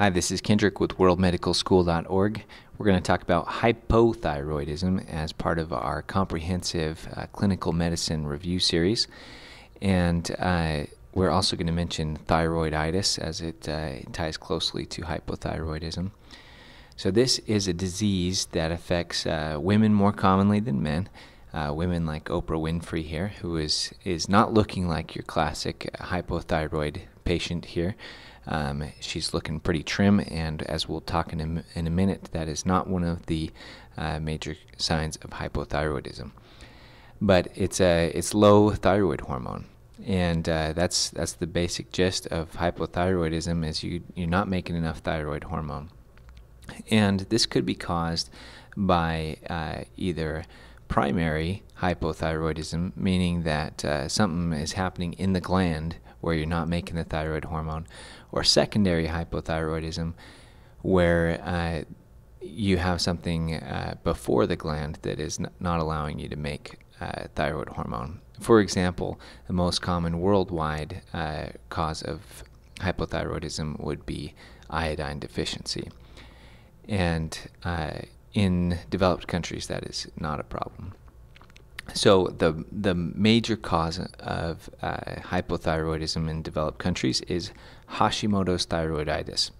Hi, this is Kendrick with worldmedicalschool.org. We're going to talk about hypothyroidism as part of our comprehensive uh, clinical medicine review series. And uh, we're also going to mention thyroiditis as it uh, ties closely to hypothyroidism. So, this is a disease that affects uh, women more commonly than men. Uh, women like Oprah Winfrey here, who is, is not looking like your classic hypothyroid patient here. Um, she's looking pretty trim, and as we'll talk in a, in a minute, that is not one of the uh, major signs of hypothyroidism. But it's a it's low thyroid hormone, and uh, that's that's the basic gist of hypothyroidism is you you're not making enough thyroid hormone, and this could be caused by uh, either primary hypothyroidism, meaning that uh, something is happening in the gland where you're not making the thyroid hormone, or secondary hypothyroidism, where uh, you have something uh, before the gland that is not allowing you to make uh, thyroid hormone. For example, the most common worldwide uh, cause of hypothyroidism would be iodine deficiency. And uh, in developed countries, that is not a problem. So the the major cause of uh, hypothyroidism in developed countries is Hashimoto's thyroiditis.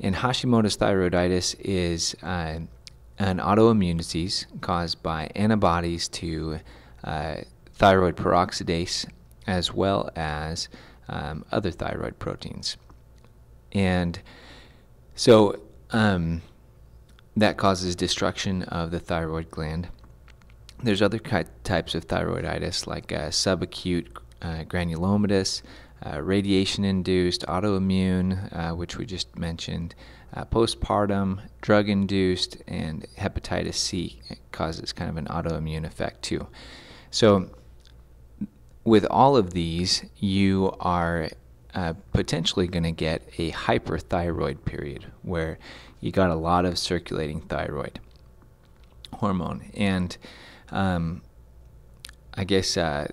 And Hashimoto's thyroiditis is uh, an autoimmune disease caused by antibodies to uh, thyroid peroxidase as well as um, other thyroid proteins. And so um, that causes destruction of the thyroid gland there's other types of thyroiditis like uh, subacute uh, granulomatous, uh, radiation induced, autoimmune, uh, which we just mentioned, uh, postpartum, drug induced, and hepatitis C causes kind of an autoimmune effect too. So, with all of these, you are uh, potentially going to get a hyperthyroid period where you got a lot of circulating thyroid hormone. And um, I guess uh,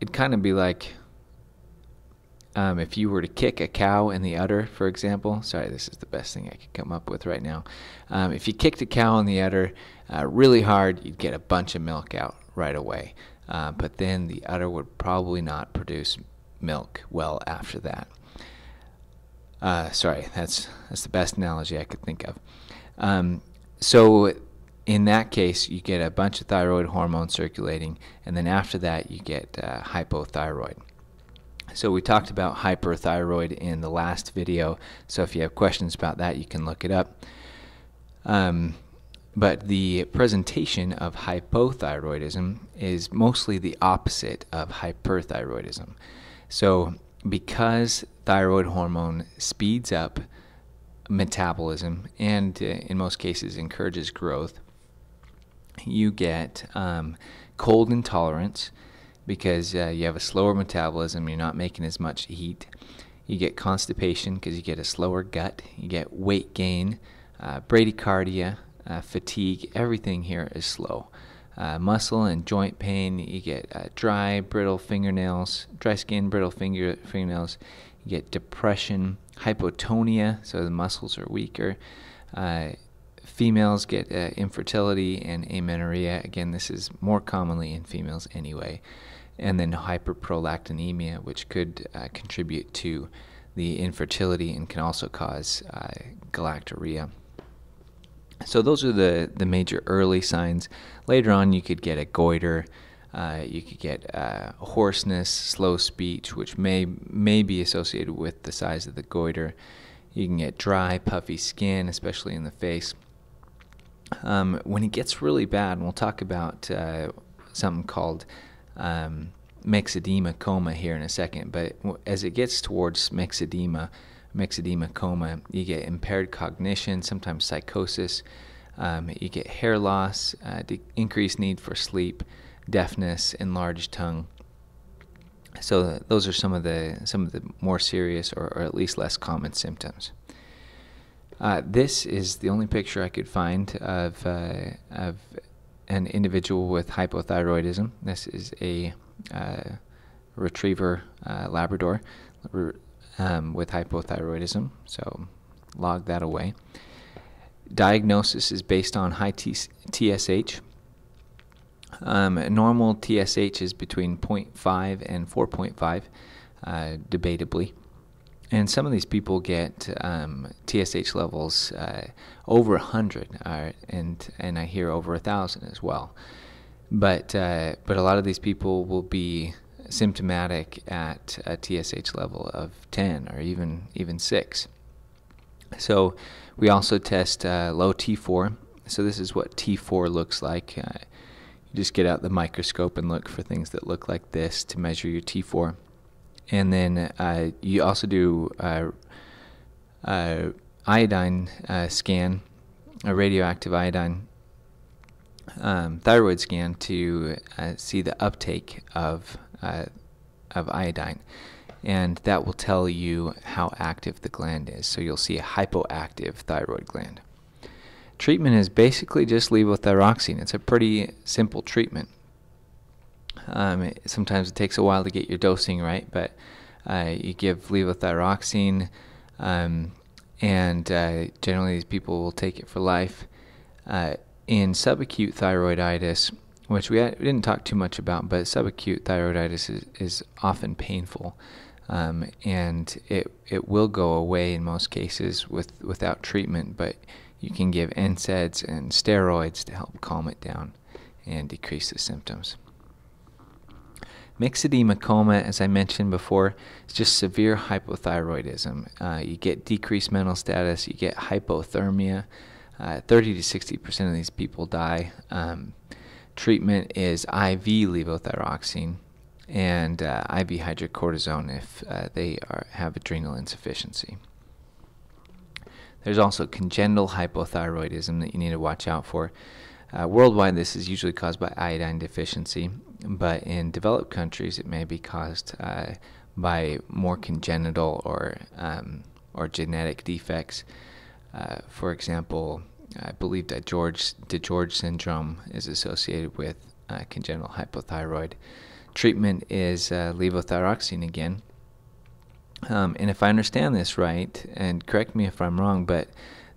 it'd kind of be like um, if you were to kick a cow in the udder, for example. Sorry, this is the best thing I could come up with right now. Um, if you kicked a cow in the udder uh, really hard, you'd get a bunch of milk out right away. Uh, but then the udder would probably not produce milk well after that. Uh, sorry, that's that's the best analogy I could think of. Um, so in that case, you get a bunch of thyroid hormone circulating, and then after that, you get uh, hypothyroid. So, we talked about hyperthyroid in the last video, so if you have questions about that, you can look it up. Um, but the presentation of hypothyroidism is mostly the opposite of hyperthyroidism. So, because thyroid hormone speeds up metabolism and, uh, in most cases, encourages growth, you get um, cold intolerance because uh, you have a slower metabolism, you're not making as much heat. You get constipation because you get a slower gut. You get weight gain, uh, bradycardia, uh, fatigue. Everything here is slow. Uh, muscle and joint pain. You get uh, dry, brittle fingernails, dry skin, brittle finger fingernails. You get depression, hypotonia, so the muscles are weaker. Females get uh, infertility and amenorrhea. Again, this is more commonly in females anyway. And then hyperprolactinemia, which could uh, contribute to the infertility and can also cause uh, galactorrhea. So those are the, the major early signs. Later on, you could get a goiter. Uh, you could get uh, hoarseness, slow speech, which may may be associated with the size of the goiter. You can get dry, puffy skin, especially in the face. Um, when it gets really bad, and we'll talk about uh, something called um, myxedema coma here in a second, but as it gets towards myxedema, myxedema coma, you get impaired cognition, sometimes psychosis, um, you get hair loss, uh, increased need for sleep, deafness, enlarged tongue. So those are some of the some of the more serious or, or at least less common symptoms. Uh, this is the only picture I could find of, uh, of an individual with hypothyroidism. This is a uh, retriever uh, Labrador um, with hypothyroidism. So log that away. Diagnosis is based on high TSH. Um, normal TSH is between 0.5 and 4.5, uh, debatably. And some of these people get um, TSH levels uh, over 100, uh, and, and I hear over 1,000 as well. But, uh, but a lot of these people will be symptomatic at a TSH level of 10 or even, even 6. So we also test uh, low T4. So this is what T4 looks like. Uh, you just get out the microscope and look for things that look like this to measure your T4 and then uh, you also do a, a iodine uh, scan, a radioactive iodine um, thyroid scan to uh, see the uptake of uh, of iodine, and that will tell you how active the gland is. So you'll see a hypoactive thyroid gland. Treatment is basically just levothyroxine. It's a pretty simple treatment. Um, it, sometimes it takes a while to get your dosing right, but uh, you give levothyroxine, um, and uh, generally these people will take it for life. Uh, in subacute thyroiditis, which we, had, we, didn't talk too much about, but subacute thyroiditis is, is often painful. Um, and it it will go away in most cases with without treatment, but you can give NSAIDs and steroids to help calm it down and decrease the symptoms. Myxedema coma, as I mentioned before, is just severe hypothyroidism. Uh, you get decreased mental status, you get hypothermia. Uh, 30 to 60 percent of these people die. Um, treatment is IV levothyroxine and uh, IV hydrocortisone if uh, they are, have adrenal insufficiency. There's also congenital hypothyroidism that you need to watch out for. Uh, worldwide, this is usually caused by iodine deficiency, but in developed countries, it may be caused uh, by more congenital or um, or genetic defects. Uh, for example, I believe that George DiGeorge syndrome is associated with uh, congenital hypothyroid. Treatment is uh, levothyroxine again. Um, and if I understand this right, and correct me if I'm wrong, but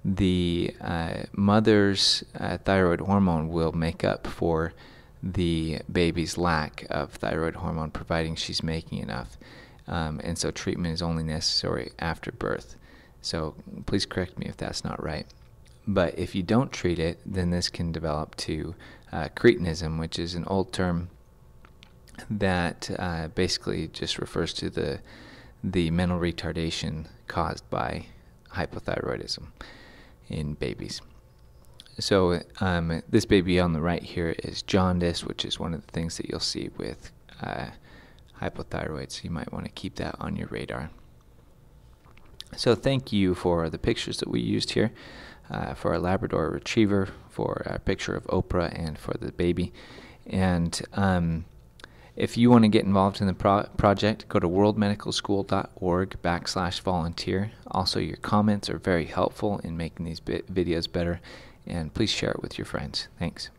the uh, mother's uh, thyroid hormone will make up for the baby's lack of thyroid hormone, providing she's making enough. Um, and so treatment is only necessary after birth. So please correct me if that's not right. But if you don't treat it, then this can develop to uh, cretinism, which is an old term that uh, basically just refers to the the mental retardation caused by hypothyroidism in babies. So um, this baby on the right here is jaundice, which is one of the things that you'll see with uh, hypothyroid. So you might want to keep that on your radar. So thank you for the pictures that we used here, uh, for our Labrador Retriever, for a picture of Oprah, and for the baby. And um, if you want to get involved in the pro- project, go to worldmedicalschool.org backslash volunteer. Also, your comments are very helpful in making these videos better, and please share it with your friends. Thanks.